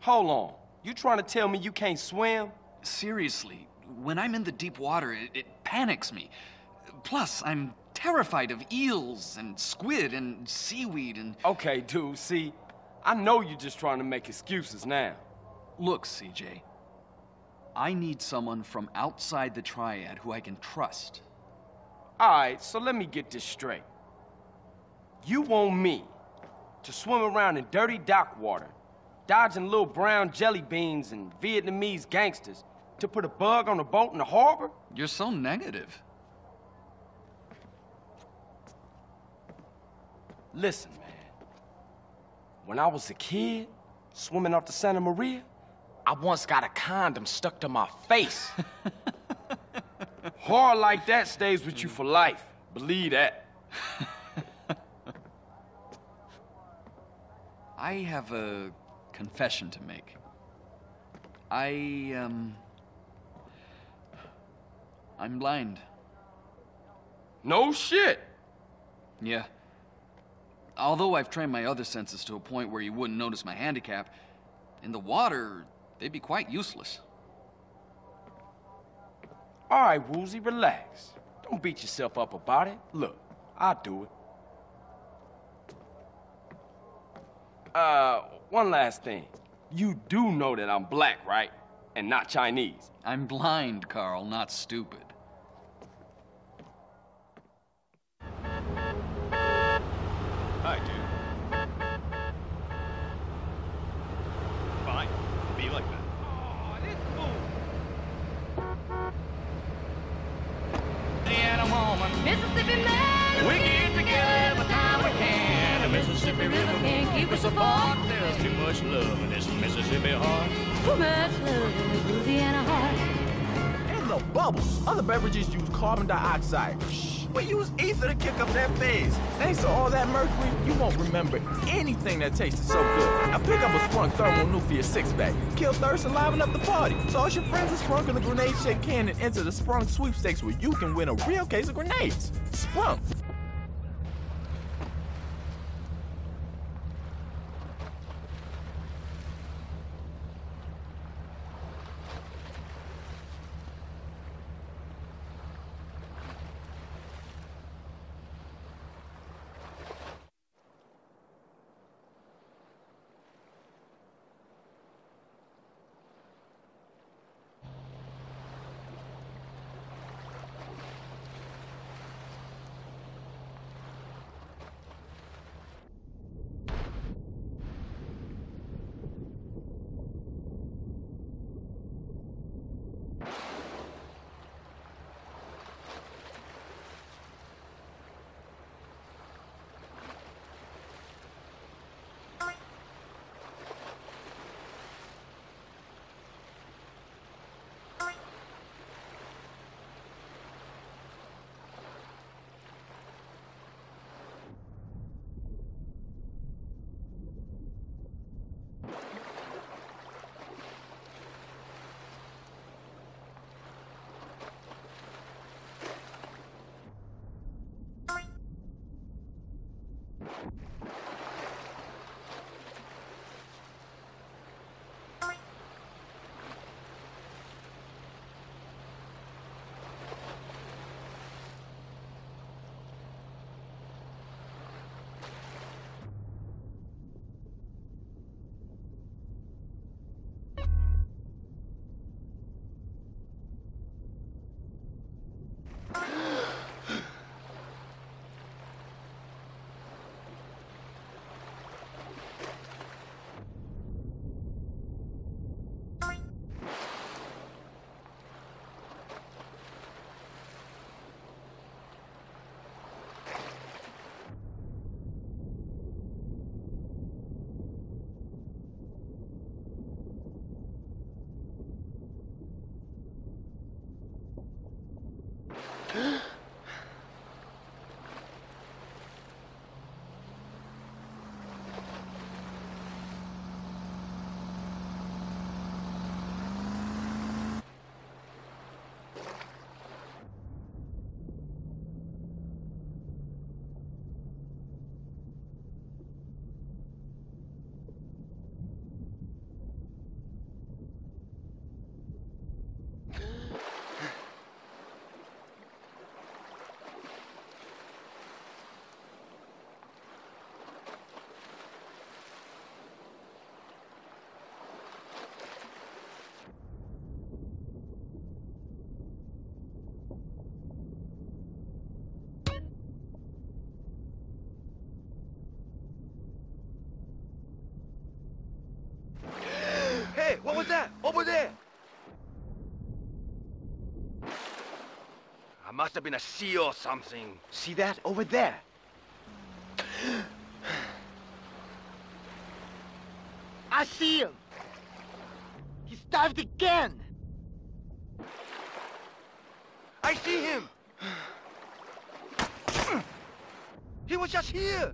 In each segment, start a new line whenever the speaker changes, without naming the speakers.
Hold on. You trying to tell me you can't swim?
Seriously, when I'm in the deep water, it, it panics me. Plus, I'm terrified of eels and squid and seaweed and.
Okay, dude, see, I know you're just trying to make excuses now.
Look, CJ. I need someone from outside the triad who I can trust.
Alright, so let me get this straight. You want me to swim around in dirty dock water, dodging little brown jelly beans and Vietnamese gangsters, to put a bug on a boat in the harbor?
You're so negative.
Listen, man. When I was a kid, swimming off the Santa Maria, I once got a condom stuck to my face. Horror like that stays with you for life. Believe that.
I have a confession to make. I, um... I'm blind.
No shit.
Yeah. Although I've trained my other senses to a point where you wouldn't notice my handicap, in the water, they'd be quite useless.
All right, Woozie, relax. Don't beat yourself up about it. Look, I'll do it. Uh, one last thing. You do know that I'm black, right? And not Chinese.
I'm blind, Carl, not stupid.
Hi, dude. Fine. Be like that.
Mississippi man, River can't keep us apart.
There's too much love in this Mississippi heart.
Too much love in the Louisiana heart.
And the bubbles. Other beverages use carbon dioxide. Shh. We use ether to kick up that phase. Thanks to all that mercury, you won't remember anything that tasted so good. Now pick up a Sprunk Thermonuclear six-pack. Kill thirst and liven up the party. So all your friends are Sprunk in the grenade shake can and enter the Sprunk sweepstakes where you can win a real case of grenades. Sprunk.
フッ。Over there. I must have been a seal or something. See that? Over there.
I see him. He's dived again.
I see him. He was just here.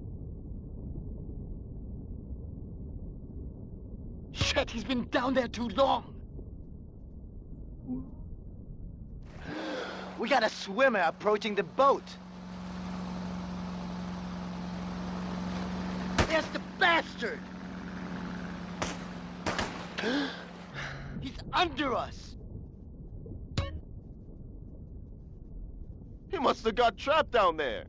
Shit, he's been down there too long. We got a swimmer approaching the boat. There's the bastard! He's under us!
He must have got trapped down there.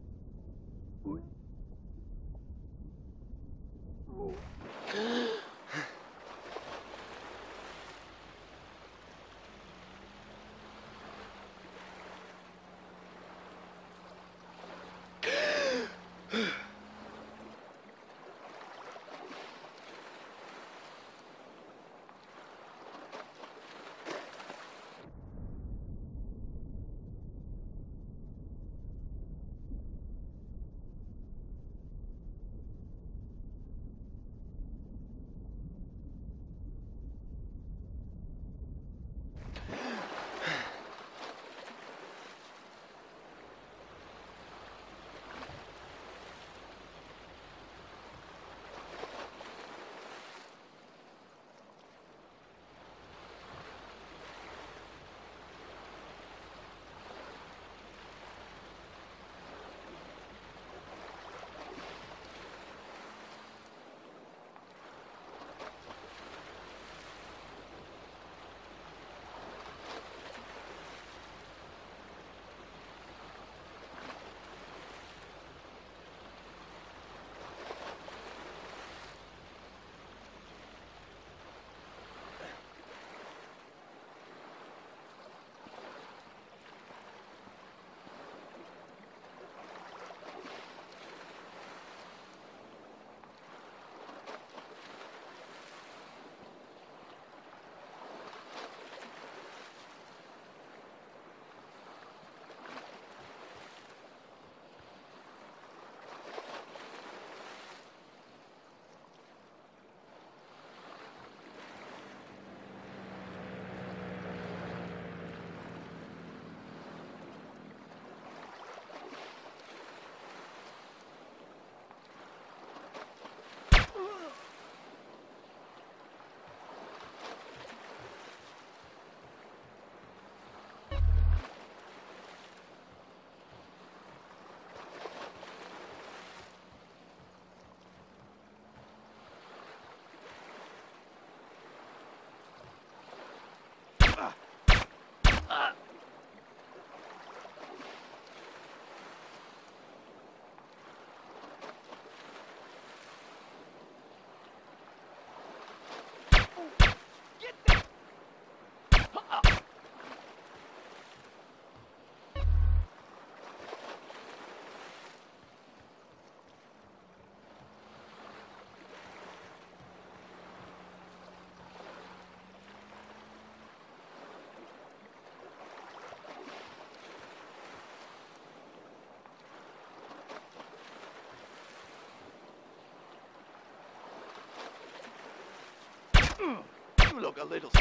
Hmm. You look a little...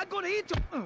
I'm gonna eat you. Uh.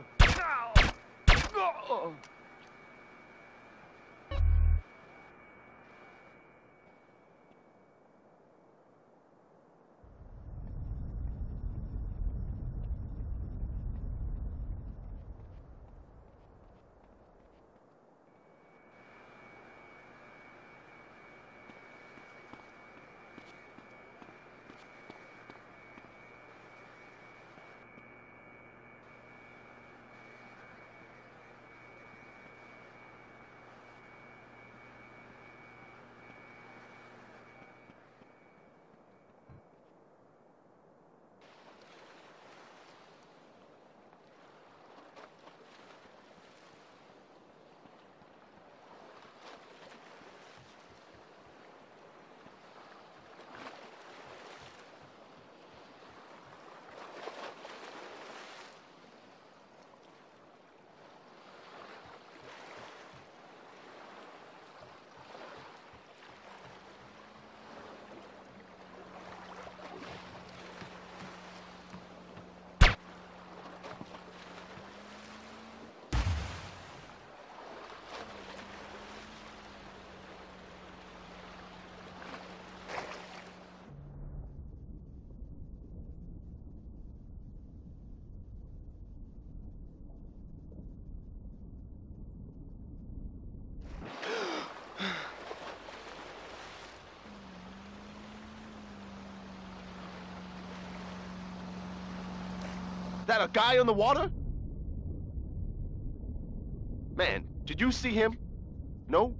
That a guy on the water? Man, did you see him? No?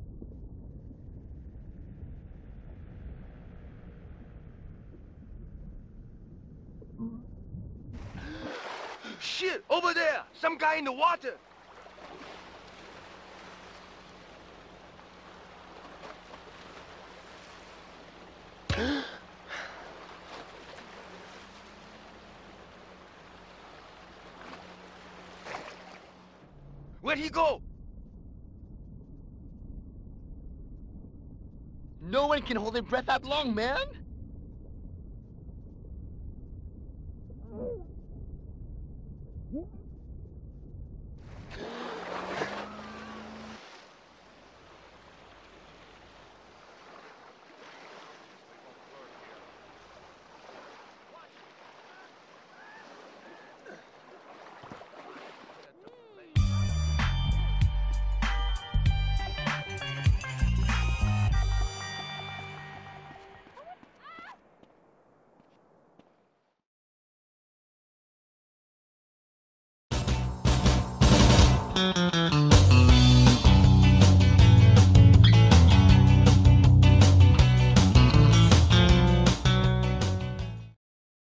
Shit, over there. Some guy in the water. Where'd he go?
No one can hold their breath that long, man.